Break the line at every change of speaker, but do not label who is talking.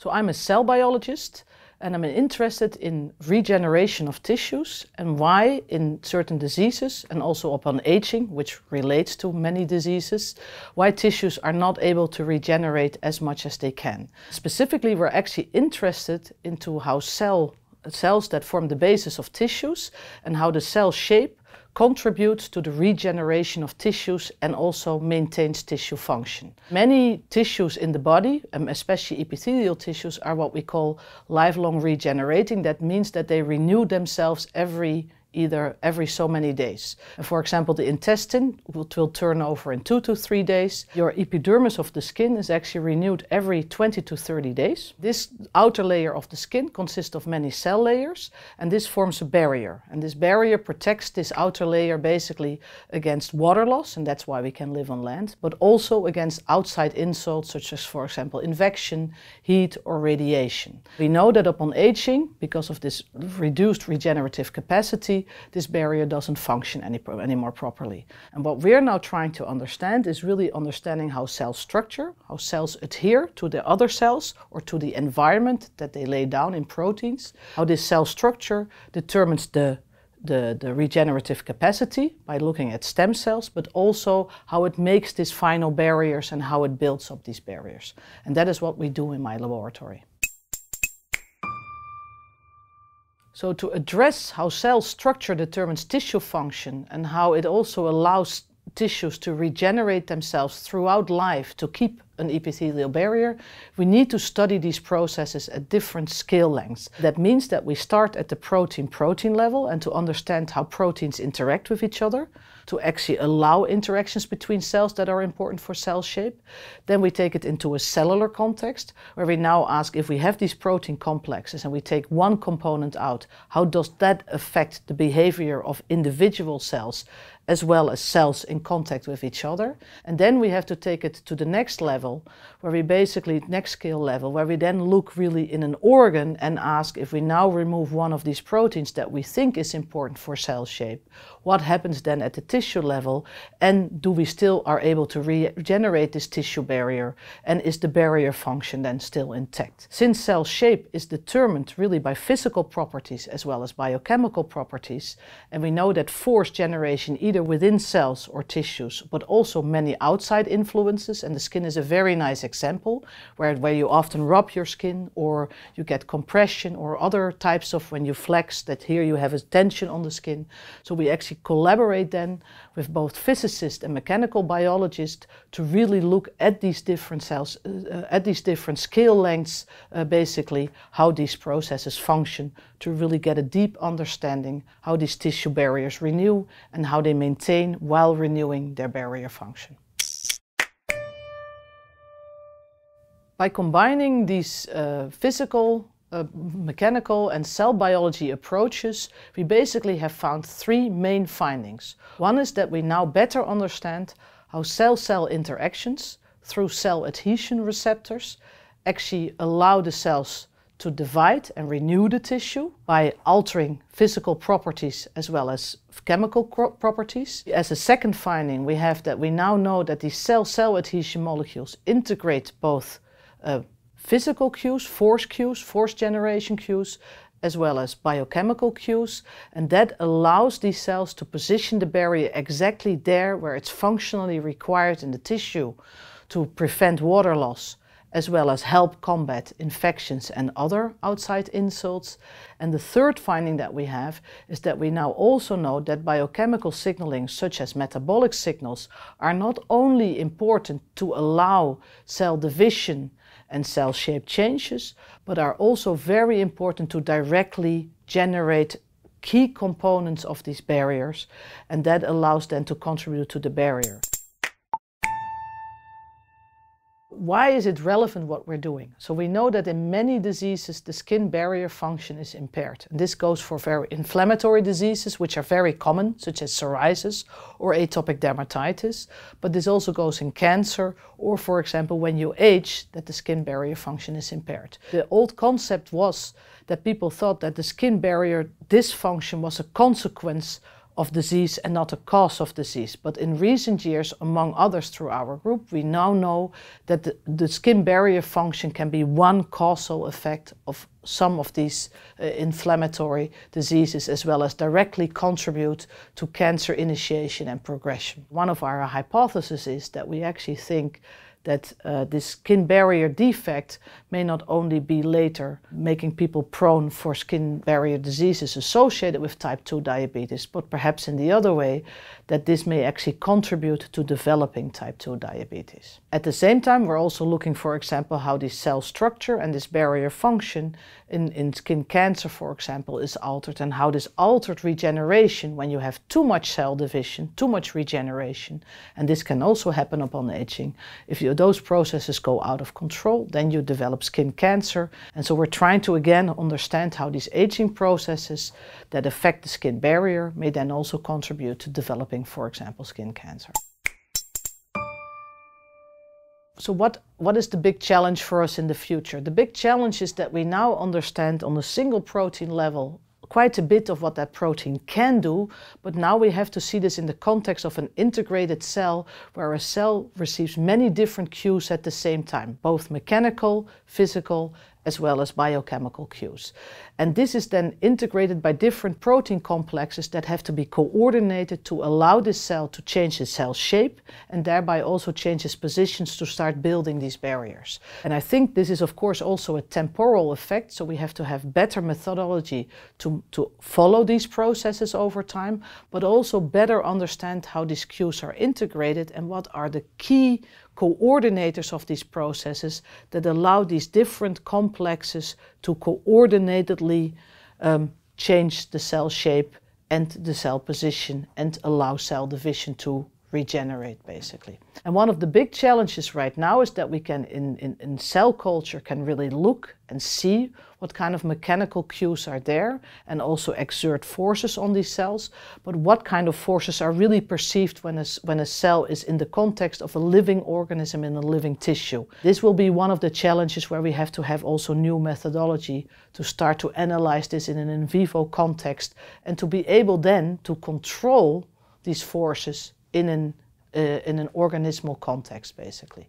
So I'm a cell biologist and I'm interested in regeneration of tissues and why in certain diseases and also upon aging, which relates to many diseases, why tissues are not able to regenerate as much as they can. Specifically, we're actually interested into how cell cells that form the basis of tissues and how the cell shape contributes to the regeneration of tissues and also maintains tissue function. Many tissues in the body, um, especially epithelial tissues, are what we call lifelong regenerating. That means that they renew themselves every either every so many days. For example, the intestine will, will, turn over in two to three days. Your epidermis of the skin is actually renewed every 20 to 30 days. This outer layer of the skin consists of many cell layers, and this forms a barrier. And this barrier protects this outer layer basically against water loss, and that's why we can live on land, but also against outside insults, such as, for example, infection, heat, or radiation. We know that upon aging, because of this reduced regenerative capacity, this barrier doesn't function any, anymore properly. And what we're now trying to understand is really understanding how cells structure, how cells adhere to the other cells or to the environment that they lay down in proteins, how this cell structure determines the the, the, regenerative capacity by looking at stem cells, but also how it makes these final barriers and how it builds up these barriers. And that is what we do in my laboratory. So to address how cell structure determines tissue function and how it also allows tissues to regenerate themselves throughout life to keep an epithelial barrier, we need to study these processes at different scale lengths. That means that we start at the protein-protein level and to understand how proteins interact with each other, to actually allow interactions between cells that are important for cell shape. Then we take it into a cellular context where we now ask if we have these protein complexes and we take one component out, how does that affect the behavior of individual cells as well as cells in contact with each other. And then we have to take it to the next level, where we basically, next scale level, where we then look really in an organ and ask if we now remove one of these proteins that we think is important for cell shape, what happens then at the tissue level? And do we still are able to regenerate this tissue barrier? And is the barrier function then still intact? Since cell shape is determined really by physical properties as well as biochemical properties, and we know that force generation either either within cells or tissues, but also many outside influences. And the skin is a very nice example where, where you often rub your skin or you get compression or other types of when you flex that here you have a tension on the skin. So we actually collaborate then with both physicists and mechanical biologists to really look at these different cells, uh, at these different scale lengths, uh, basically how these processes function to really get a deep understanding how these tissue barriers renew and how they maintain while renewing their barrier function. By combining these uh, physical, uh, mechanical and cell biology approaches, we basically have found three main findings. One is that we now better understand how cell-cell interactions through cell adhesion receptors actually allow the cells to divide and renew the tissue by altering physical properties as well as chemical properties. As a second finding, we have that we now know that these cell-cell adhesion molecules integrate both uh, physical cues, force cues, force generation cues, as well as biochemical cues, and that allows these cells to position the barrier exactly there where it's functionally required in the tissue to prevent water loss as well as help combat infections and other outside insults. And the third finding that we have is that we now also know that biochemical signaling, such as metabolic signals, are not only important to allow cell division and cell shape changes, but are also very important to directly generate key components of these barriers, and that allows them to contribute to the barrier why is it relevant what we're doing? So we know that in many diseases the skin barrier function is impaired. And this goes for very inflammatory diseases which are very common, such as psoriasis or atopic dermatitis. But this also goes in cancer or for example when you age that the skin barrier function is impaired. The old concept was that people thought that the skin barrier dysfunction was a consequence of disease and not a cause of disease. But in recent years, among others through our group, we now know that the, the skin barrier function can be one causal effect of some of these uh, inflammatory diseases as well as directly contribute to cancer initiation and progression. One of our hypotheses is that we actually think that uh, this skin barrier defect may not only be later making people prone for skin barrier diseases associated with type 2 diabetes, but perhaps in the other way, that this may actually contribute to developing type 2 diabetes. At the same time, we're also looking, for example, how this cell structure and this barrier function in, in skin cancer, for example, is altered and how this altered regeneration, when you have too much cell division, too much regeneration, and this can also happen upon aging, if you those processes go out of control, then you develop skin cancer. And so we're trying to again understand how these aging processes that affect the skin barrier may then also contribute to developing, for example, skin cancer. So what, what is the big challenge for us in the future? The big challenge is that we now understand on a single protein level quite a bit of what that protein can do, but now we have to see this in the context of an integrated cell where a cell receives many different cues at the same time, both mechanical, physical, as well as biochemical cues. And this is then integrated by different protein complexes that have to be coordinated to allow this cell to change its cell shape and thereby also change its positions to start building these barriers. And I think this is of course also a temporal effect, so we have to have better methodology to, to follow these processes over time, but also better understand how these cues are integrated and what are the key coordinators of these processes that allow these different complexes to coordinatedly um, change the cell shape and the cell position and allow cell division to regenerate basically. And one of the big challenges right now is that we can in, in, in, cell culture can really look and see what kind of mechanical cues are there and also exert forces on these cells, but what kind of forces are really perceived when a, when a cell is in the context of a living organism in a living tissue. This will be one of the challenges where we have to have also new methodology to start to analyze this in an in vivo context and to be able then to control these forces in an, uh, in an organismal context, basically.